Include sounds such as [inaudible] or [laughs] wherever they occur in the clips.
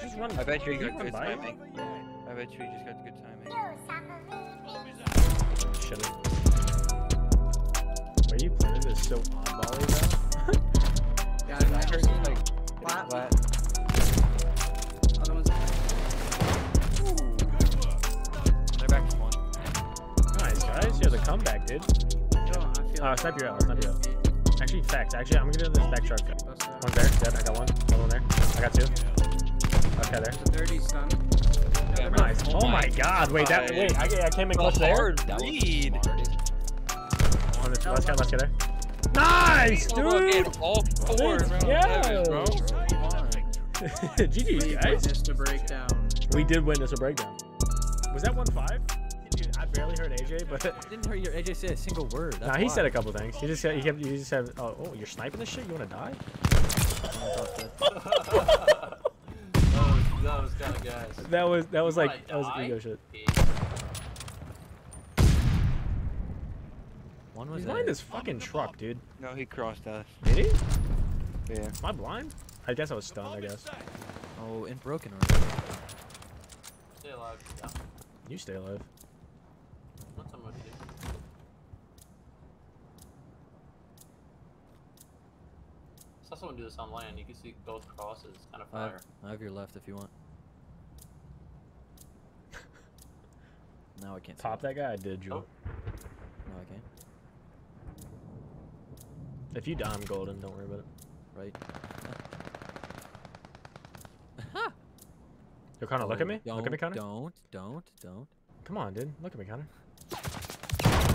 Just run. I bet you Can got good by timing. I bet you just got good timing. Shut it. Where you planted is so oddbally though. [laughs] Got it. I heard you like Flat. flat. Other one's They're back to one. nice guys, you have the comeback, dude. Yo, I feel Uh, snipe your L, snipe your L. Actually, facts. Actually, I'm gonna do this back shark. Bust. One there, dead. I got one. Another one there. I got two. Okay, there. There's a 30 stun. Yeah, Nice. Oh Oh my my god. Wait, that. God. Wait, I, I came in The clutch there. hard That read. smart. On this, let's get, let's get there. Nice, Oh, dude. at all four Let's round go. sevens, bro. Come. GG, [laughs] guys. witnessed a breakdown. We did witness a breakdown. Was that one five? Dude, I barely heard AJ, but I didn't hear your AJ say a single word. That's nah, he why. said a couple things. He just said he kept he just said, "Oh, oh, you're sniping this shit. You wanna die?" [laughs] That was, that was kind of gas. That was that was You like that was die? ego shit. One was He's a- behind this fucking truck, dude. No, he crossed us. Did he? Yeah. Am I blind? I guess I was stunned. I guess Oh, in broken already. Stay alive. Yeah. you stay alive. What's somebody do? saw someone do this on land. You can see both crosses. Kind of I have, I have your left if you want. Now I can't see Pop that guy. I did, you. Oh. No, I can't. If you die, I'm golden. Don't worry about it. Right. Yo, Connor, look at me. Look at me, Connor. Don't, don't, don't. Come on, dude. Look at me, Connor.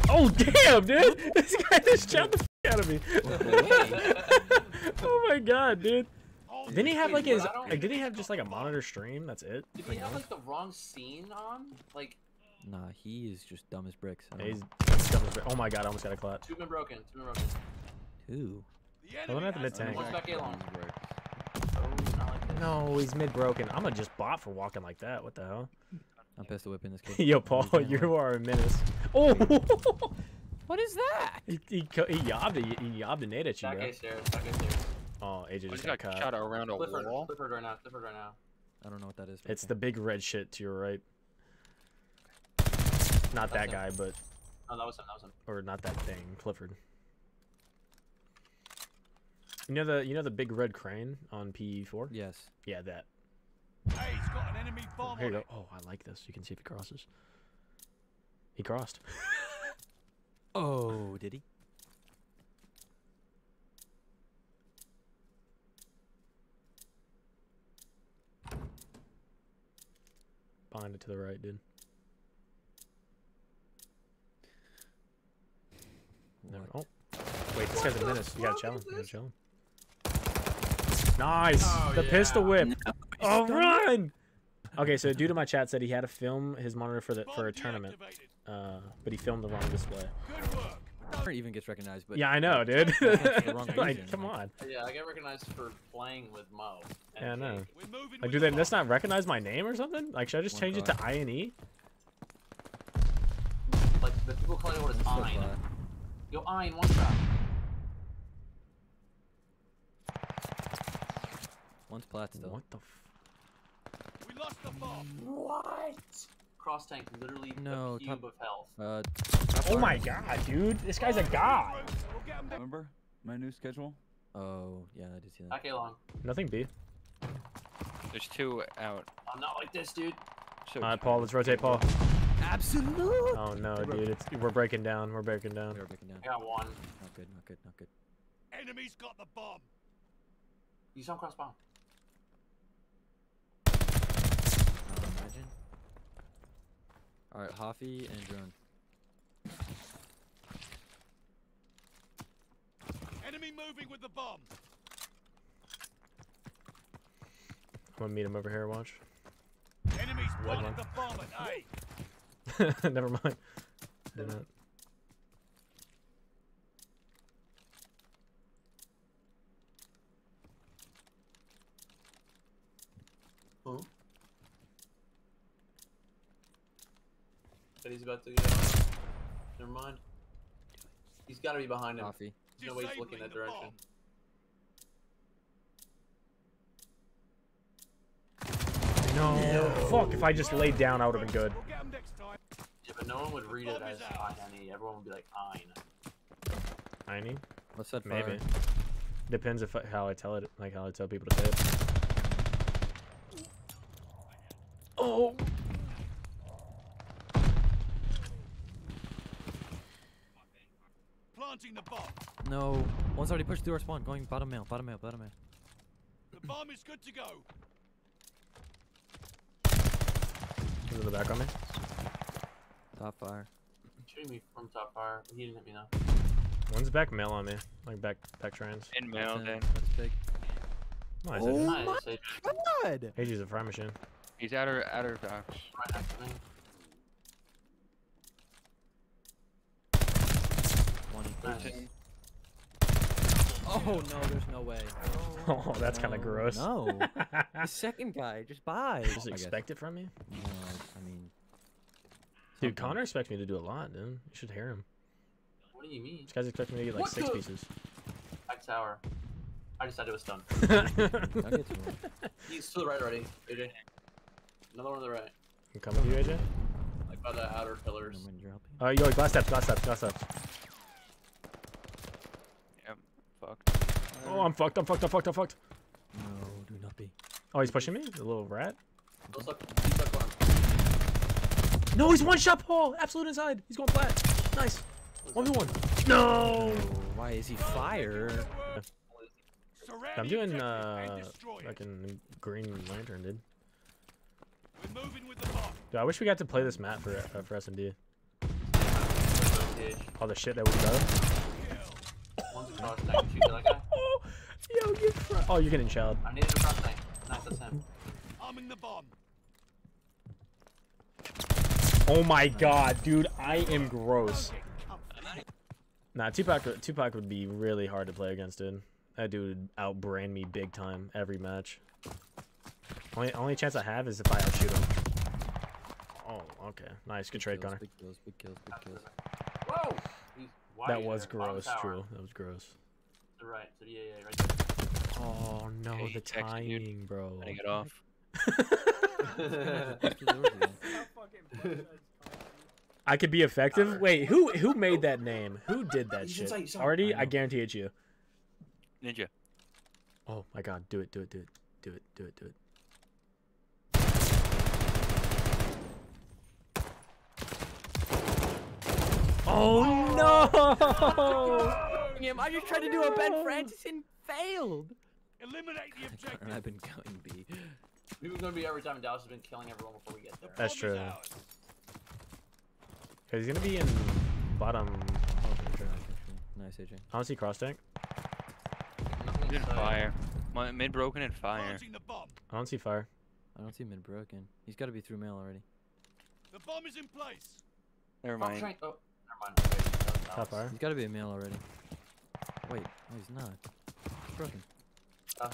Oh damn, dude! [laughs] [laughs] This guy just shot the f out of me. [laughs] oh my god, dude. Oh, didn't he have like his? Like, did he have just like a monitor stream? That's it. Did he have like the wrong scene on? Like Nah, he is just dumb as bricks. I He's dumb as- Oh my god, I almost got a clap. two men broken. Two men broken. Two. I went at the mid tank. One's back A long. Dumb as bricks. Oh, not like this. No, he's mid broken. I'm gonna just bot for walking like that. What the hell? I'm pistol whipping this kid. [laughs] Yo, Paul, you are a menace. Oh, [laughs] What is oh! that? he, he, co- he yobbed a, he yobbed a nade at you, Back bro. A stairs. Back A stairs. Oh, AJ just just got got caught. shot around a Clifford. wall. Clifford right now. Clifford right now. I don't know what that is. It's the big red shit to your right. Not that That's guy, but Oh, that was him. That was him. or not that thing, Clifford. You know the you know the big red crane on PE4? Yes. Yeah, that. Hey, he's got an enemy Oh, here you go. Oh, I like this. You can see if he crosses. He crossed. [laughs] Oh, did he? Behind it to the right, dude. Never. Oh, wait. This guy's a menace. You gotta chill him. You gotta chill him. Nice. Oh, the pistol yeah. whip. Oh, run! Okay, so dude in my chat said he had to film his monitor for the for a tournament, uh, but he filmed the wrong display. Good work. Or even gets recognized, but yeah, I know, dude. That's the wrong [laughs] like, come on. Yeah, I get recognized for playing with Mo. and Yeah, I know. Jake. We're moving Like, do they just bomb. not recognize my name or something? Like, should I just One change it to I and E? Like the people calling it what So Ein. flat. Yo, Ein, one shot. One's plat still. What the? F- We lost the bomb. What? Cross tank, literally No, the cube top- of health. Uh, oh my god, dude! This guy's a god. We'll get 'em down. Remember my new schedule? oh, yeah, I did see that. Okay, long. Nothing B. There's two out. I'm not like this, dude. So All right, Paul. Let's rotate, Paul. Absolute. Oh no, dude! It's we're breaking down. We're breaking down. We are breaking down. I got one. Not good, not good, not good. Enemy's got the bomb. You saw him cross bomb. Uh, imagine. Alright, Hoffy and drone. Enemy moving with the bomb. I'm gonna meet him over here. Watch. Enemy's What? planted the bomb at A. [laughs] Never mind. Did not. Who? But he's about to get out. Never mind. He's got to be behind him. Coffee. There's no way he's looking Disabling that the direction. bomb. No. Fuck, if I just laid down, I would have been good. But no one would read it as Ein. Everyone would be like Ein. I need. What's that Maybe. fire? Depends if how I tell it, like how I tell people to say it. Oh. Planting the bomb. No. One's already pushed through our spawn. Going bottom mail, bottom mail, bottom mail. The bomb is good to go. He's in the back on me. Top fire. Shooting me from top fire. He didn't hit me though. One's back mail on me, like back back trans. In mail That's, then. in. That's big. Nice. Oh. Oh. Nice. They God! AJ's a fry machine. He's outer outer box. right next to me. Nice. Oh no, there's no way. [laughs] Oh, that's kind of Oh, gross. No. [laughs] The second guy, just buy. Just expect it from me, No, I mean. Dude. something. Connor expects me to do a lot, dude. You should hear him. What do you mean? This guy's expecting me to get like What six the- pieces. Back tower. I decided it was done. [laughs] He's to the right already. AJ. Another one on the right. I'm coming to you, AJ. Like by the outer pillars. When dropping. Oh, yo, glass steps, glass steps, glass steps. Yep. Fucked. Oh, I'm fucked. I'm fucked. I'm fucked. I'm fucked. No, do not be. Oh, he's pushing me, the little rat. Go suck. He's stuck one. No, he's one shot, Paul. Absolute inside. He's going flat. Nice. One v one. No. Oh, why is he fire? I'm doing uh, and destroy it. fucking Green Lantern, dude. We're moving with the. Dude, I wish we got to play this map for uh, for SnD. PH. All the shit that we got. One's across tank. Shoot that guy. [laughs] Oh, yo, get fr- Oh, you're getting shelled. I need a cross tank. Nice, that's him. Arming the bomb. Oh my god, dude, I am gross. Nah, Tupac, Tupac would be really hard to play against, dude. That dude would outbrand me big time every match. Only only chance I have is if I outshoot him. Oh, okay. Nice. Good trade, kills, Connor. Big kills, big kills, big kills. Whoa! That was gross, tower. true. That was gross. Right. To the yeah, yeah, right there. Oh no, Hey, the text dude. timing, bro. Getting it off. Push through doors again. I could be effective. Wait, who who made that name? Who did that shit? inside, he's inside. Artie, I I guarantee it's you. Ninja. Oh my god, do it, do it, do it, do it, do it, do it. Oh no! him. I just tried to do a Ben Francis and failed. Eliminate the objective. I've been going B. We were gonna be every time Dallas has been killing everyone before we get there. That's true. Cause he's gonna be in bottom. Oh, sure. Nice, AJ. I don't see cross tank. In fire. My mid broken and fire. Planting the bomb. I don't see fire. I don't see mid broken. He's got to be through mail already. The bomb is in place. Never mind. Trying, oh, never mind. Okay, Top fire. He's got to be a mail already. Wait, no, he's not. He's broken. Uh,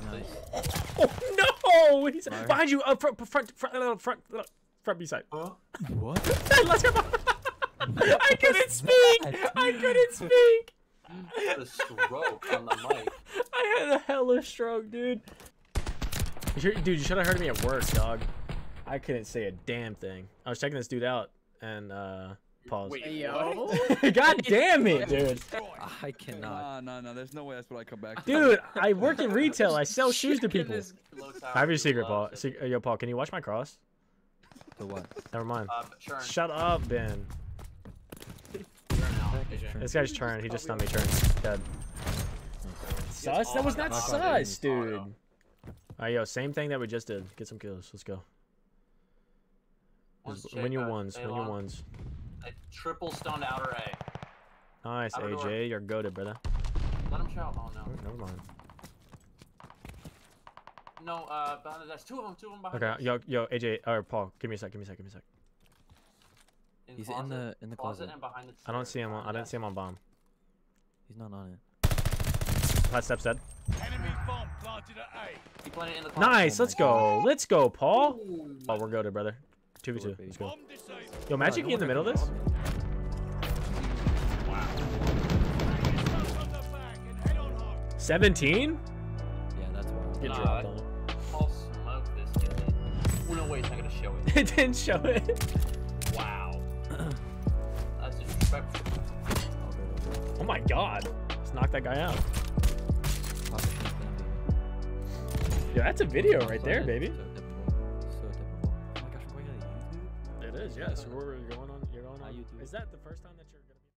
that's- stay alive, Nice. please. Oh no! He's Fire. behind you. Uh, front, front, front, uh, front, uh, front B side. Huh? What? Let's go. I couldn't speak. I couldn't speak. The stroke on the mic. I had a hella stroke, dude. You should, dude, you should have heard me at work, dog. I couldn't say a damn thing. I was checking this dude out, and uh, pause. Wait, Hey, yo. [laughs] God damn it, dude. I cannot. Nah, nah, nah. There's no way that's what I come back to. Dude, I work in retail. I sell shoes to people. Goodness, low tower, I have your secret, Paul. Se- yo, Paul, can you watch my cross? The what? Never mind. Uh, churn. Shut up, Ben. Churn now, He's AJ. This guy's turn. He just stunned me. Turn. Dead. Sus? That was not Auto. sus, dude. Alright, yo, same thing that we just did. Get some kills. Let's go. One's win your uh, ones. Win your ones. A triple stunned outer A. Nice, Outer door. AJ. You're goaded, brother. Let him shout. Oh no. Oh, never mind. No, uh, behind the desk. Two of them. Two of them behind Okay, the desk. yo, yo, AJ, or Paul, give me a sec. Give me a sec. Give me a sec. In He's in the- in the closet. and behind the I don't see him. On, I the didn't see him on bomb. He's not on it. Last step dead. Enemy bomb planted at A. desk. He planted in the closet. Nice. my Let's go. Let's go, Paul. Ooh. Oh, we're goaded, brother. Two v two. Let's go. Yo, Magic, you in the middle of this? Get on the back and head on home. 17? Yeah, that's wild. Get Nah, dropped on. Paul smoked this Oh, no, wait, it's not gonna show it. [laughs] it didn't show it. Wow. [clears throat] That's disrespectful. All good, all good. Oh my god. Let's knock that guy out. Pop it, pop it, baby. Yeah, that's a video right there, good, baby. Is, yes. We're going on. You're going On on. YouTube. Is that the first time that?